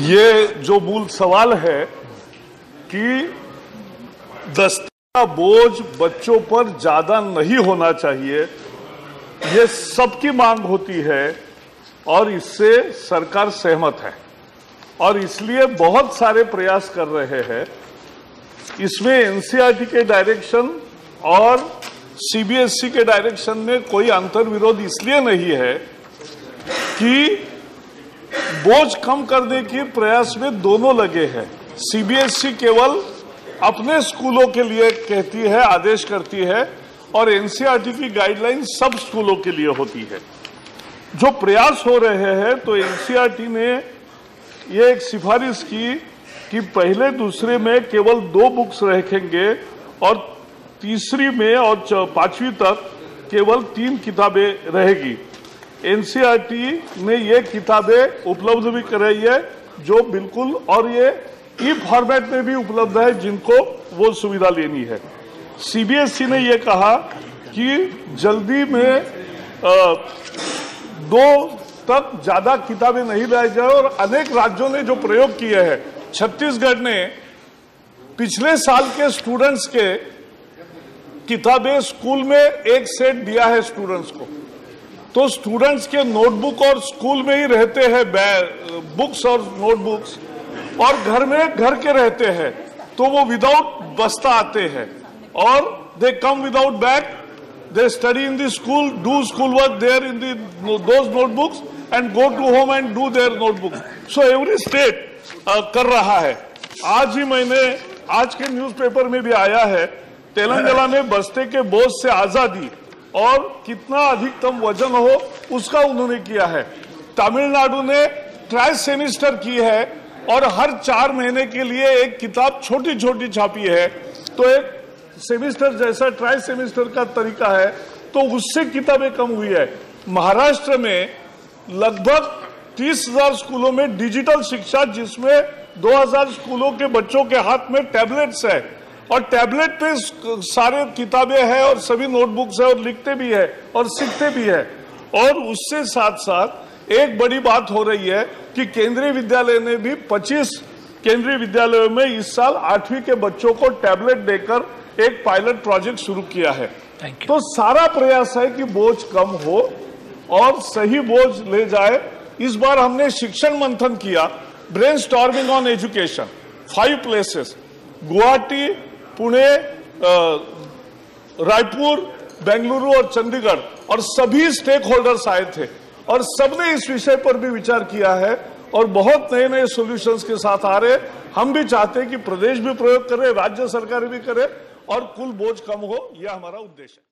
ये जो मूल सवाल है कि दस्ते का बोझ बच्चों पर ज़्यादा नहीं होना चाहिए, ये सबकी मांग होती है और इससे सरकार सहमत है। और इसलिए बहुत सारे प्रयास कर रहे हैं। इसमें एनसीईआरटी के डायरेक्शन और सीबीएसई के डायरेक्शन में कोई अंतर विरोध इसलिए नहीं है कि बोझ कम करने के प्रयास में दोनों लगे हैं। सीबीएसई केवल अपने स्कूलों के लिए कहती है, आदेश करती है और एनसीईआरटी की गाइडलाइन सब स्कूलों के लिए होती है। जो प्रयास हो रहे हैं तो एनसीईआरटी ने ये एक सिफारिश की कि पहले दूसरे में केवल दो बुक्स रखेंगे और तीसरी में और पांचवी तक केवल तीन किताबें रहेगी। एनसीईआरटी ने ये किताबें उपलब्ध भी कराई है जो बिल्कुल और ये ई फॉर्मेट में भी उपलब्ध है जिनको वो सुविधा लेनी है। सीबीएसई ने ये कहा कि जल्दी में आ, दो तक ज़्यादा किताबें नहीं लाई जाए और अनेक राज्यों ने जो प्रयोग किए हैं छत्तीसगढ़ ने पिछले साल के स्टूडेंट्स के किताबें स्कूल में एक सेट दिया है स्टूडेंट्स को। तो स्टूडेंट्स के नोटबुक और स्कूल में ही रहते हैं बुक्स और नोटबुक्स और घर में घर के रहते हैं तो वो विदाउट बस्ता आते हैं। और they come without bag they study in the school do school work there in those notebooks and go to home and do their notebooks so every state कर रहा है। आज ही मैंने, आज के न्यूज़पेपर में भी आया है, तेलंगाना में बस्ते के बोझ से आज़ादी। और कितना अधिकतम वज़न हो, उसका उन्होंने किया है। तमिलनाडु ने ट्राई सेमिस्टर की है और हर चार महीने के लिए एक किताब छोटी छोटी छापी है। तो एक सेमिस्टर जैसा, ट्राई सेमिस्टर का तरीका है तो उससे किताबें कम हुई है। महाराष्ट्र में लगभग तीस हज़ार स्कूलों में डिजिटल शिक्षा, जिसमें 2000 स्कूलों के बच्चों के हाथ में टैबलेट्स है और टैबलेट पे सारे किताबें हैं और सभी नोटबुक्स है और लिखते भी है और सीखते भी है। और उससे साथ साथ एक बड़ी बात हो रही है कि केंद्रीय विद्यालय ने भी 25 केंद्रीय विद्यालयों में इस साल आठवीं के बच्चों को टैबलेट देकर एक पायलट प्रोजेक्ट शुरू किया है। तो सारा प्रयास है कि बोझ कम हो और सही बोझ ले जाए। इस बार हमने शिक्षण मंथन किया brainstorming on education five places Guwahati Pune Raipur, Bengaluru और चंडीगढ़ और सभी स्टेक होल्डर्स आए थे और सबने इस विषय पर भी विचार किया है और बहुत नए नए सॉल्यूशंस के साथ आ रहे हम भी चाहते हैं कि प्रदेश भी प्रयोग करे, राज्य सरकार भी करे और कुल बोझ कम हो, यह हमारा उद्देश्य है।